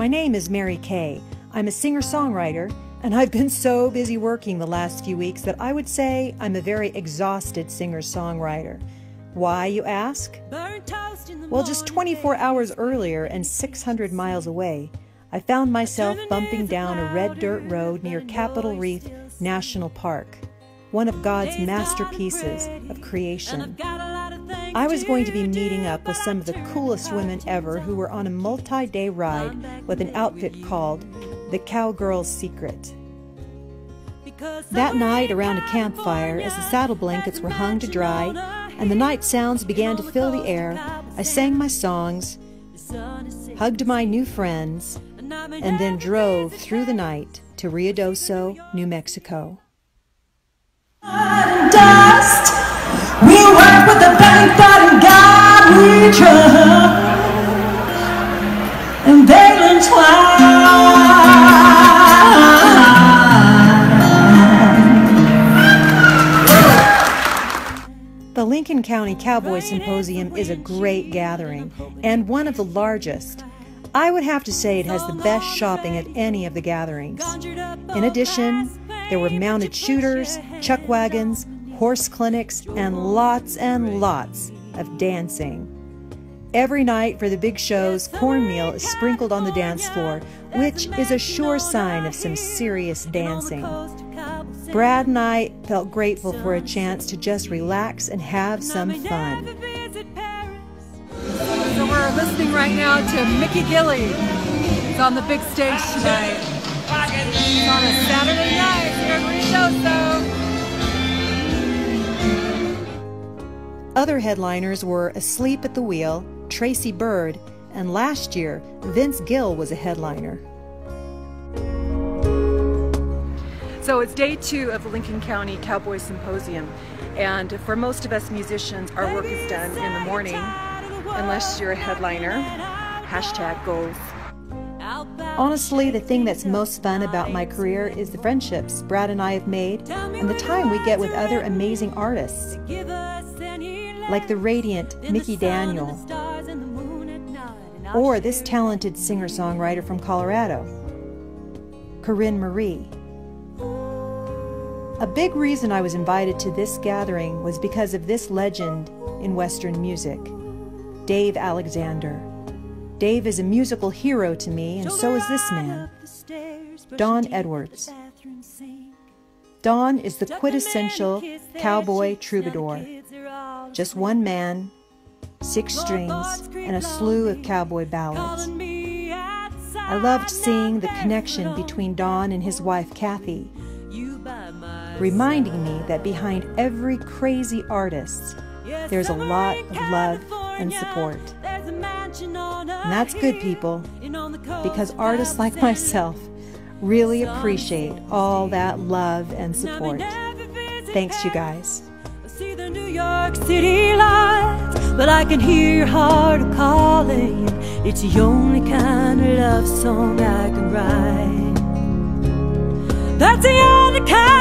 My name is Mary Kaye. I'm a singer songwriter, and I've been so busy working the last few weeks that I would say I'm a very exhausted singer songwriter. Why, you ask? Well, just 24 hours earlier and 600 miles away, I found myself bumping down a red dirt road near Capitol Reef National Park, one of God's masterpieces of creation. I was going to be meeting up with some of the coolest women ever who were on a multi day ride with an outfit called The Cowgirl's Secret. That night, around a campfire, as the saddle blankets were hung to dry and the night sounds began to fill the air, I sang my songs, hugged my new friends, and then drove through the night to Ruidoso, New Mexico. Ah! In God we trust. And they entwine. The Lincoln County Cowboy Symposium is a great gathering and one of the largest. I would have to say it has the best shopping at any of the gatherings. In addition, there were mounted shooters, chuck wagons, horse clinics, and lots and lots of dancing. Every night for the big shows, cornmeal is sprinkled on the dance floor, which is a sure sign of some serious dancing. Brad and I felt grateful for a chance to just relax and have some fun. So we're listening right now to Mickey Gilley. He's on the big stage tonight. On a Saturday Other headliners were Asleep at the Wheel, Tracy Byrd, and last year, Vince Gill was a headliner. So it's day two of the Lincoln County Cowboy Symposium, and for most of us musicians, our work is done in the morning, unless you're a headliner. Hashtag goals. Honestly, the thing that's most fun about my career is the friendships Brad and I have made and the time we get with other amazing artists. Like the radiant Mikki Daniel, or this talented singer songwriter from Colorado, Carin Mari. A big reason I was invited to this gathering was because of this legend in Western music, Dave Alexander. Dave is a musical hero to me, and so is this man, Don Edwards. Don is the quintessential cowboy troubadour. Just one man, six strings, and a slew of cowboy ballads. I loved seeing the connection between Don and his wife Kathy, reminding me that behind every crazy artist, there's a lot of love and support. And that's good, people, because artists like myself really appreciate all that love and support. Thanks, you guys. See the New York City lights, but I can hear your heart calling. It's the only kind of love song I can write. That's the only kind